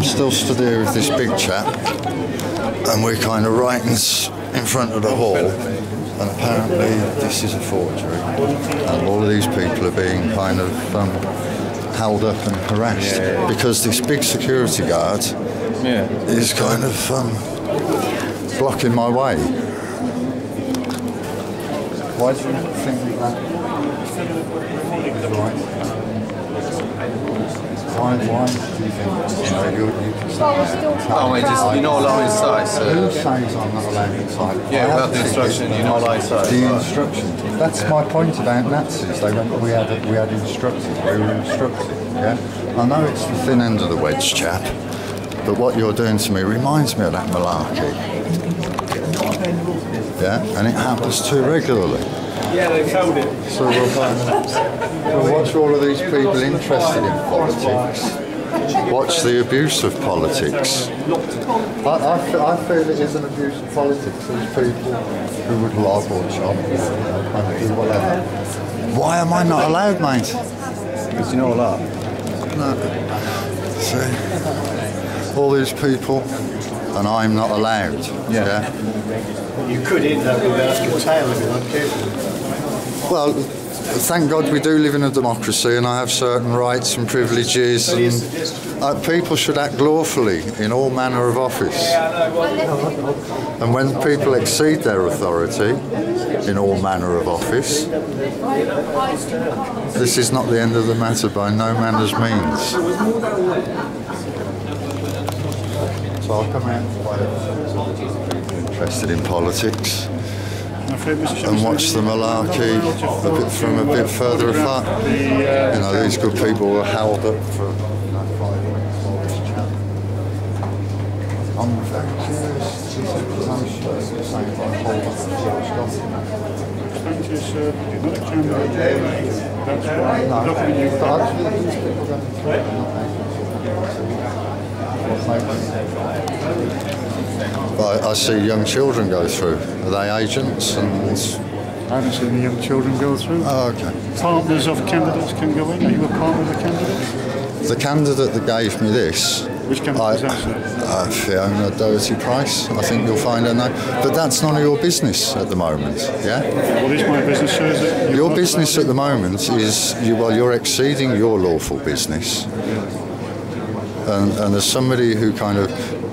I'm still stood here with this big chap, and we're kind of right in, in front of the hall. And apparently, this is a forgery, and all of these people are being kind of um, held up and harassed because this big security guard Yeah. is kind of um, blocking my way. Why do you think that? right? Why, why do you think you know, you, you can stand there? Oh, mate, just, you're not allowed inside, Who so. says I'm not allowed inside? Yeah, I without the to instruction, you're not allowed inside. The instruction. That's my point about Nazis. They went, we had, we had instructed. We were instructed. Yeah. I know it's the thin end of the wedge, chap. But what you're doing to me reminds me of that malarkey. Yeah, and it happens too regularly. Yeah, they told it. So we'll, we'll watch all of these people interested in politics. Watch the abuse of politics. I, I, fe- I feel it is an abuse of politics. These people who would love or chop or you know, kind of do whatever. Why am I not allowed, mate? Because you're not allowed. No. See, all these people, and I'm not allowed. Yeah. You could end up without your tail if you're not careful. Well, thank God we do live in a democracy and I have certain rights and privileges and uh, people should act lawfully in all manner of office. And when people exceed their authority in all manner of office, this is not the end of the matter by no manner's means. So I'll come out interested in politics I'm afraid, Mr. and watch the malarkey a bit from a bit further afar. You know, these good people were held up for you know, five minutes while this chat. I'm very curious. This is no shirt the same like hold up the George Gothic. Sanchez, you're not a candidate. That's why. No, Document you but actually these people going through it are not agents. But I, see young children go through. Are they agents? And I haven't seen the young children go through. oh, okay. Partners of candidates can go in. Are you a partner of the candidate? The candidate that gave me this, Which candidate I, is that, uh, Fiona Doherty Price. I think you'll find her name. But that's none of your business at the moment, yeah? What is my business, sir? Is you're Your business at the moment is, you, well, you're exceeding your lawful business. And, and as somebody who kind of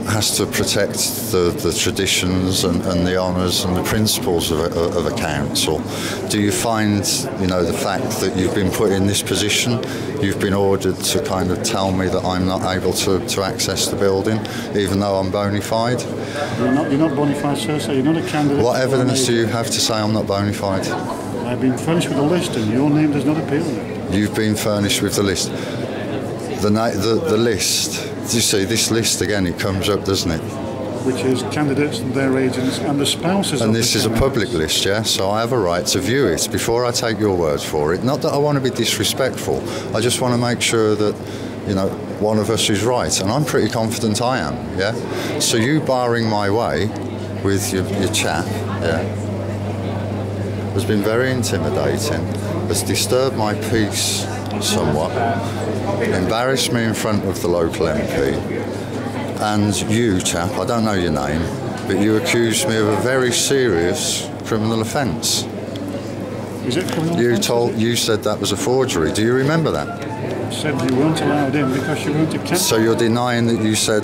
has to protect the, the traditions and, and the honours and the principles of a, of a council, do you find, you know, the fact that you've been put in this position, you've been ordered to kind of tell me that I'm not able to, to access the building, even though I'm bona fide? You're not, you're not bona fide, sir, so you're not a candidate. What evidence do you have to say I'm not bona fide? I've been furnished with a list and your name does not appear on it. You've been furnished with the list. The, the, the list, do you see this list again? It comes up, doesn't it? Which is candidates and their agents and the spouses of And this is a public list, yeah? So I have a right to view it before I take your word for it. Not that I want to be disrespectful, I just want to make sure that, you know, one of us is right. And I'm pretty confident I am, yeah? So you barring my way with your, your chat, yeah, has been very intimidating, has disturbed my peace somewhat, embarrassed me in front of the local MP, and you, chap, I don't know your name, but you accused me of a very serious criminal offence. Is it criminal? You offence? told, you said that was a forgery. Do you remember that? Said you weren't allowed in because you weren't a candidate. So you're denying that you said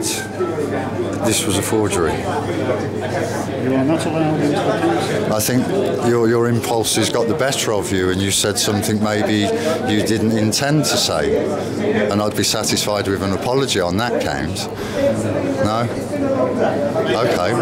this was a forgery. You are not allowed into the council. I think your, your impulses got the better of you and you said something maybe you didn't intend to say. And I'd be satisfied with an apology on that count. No? Okay.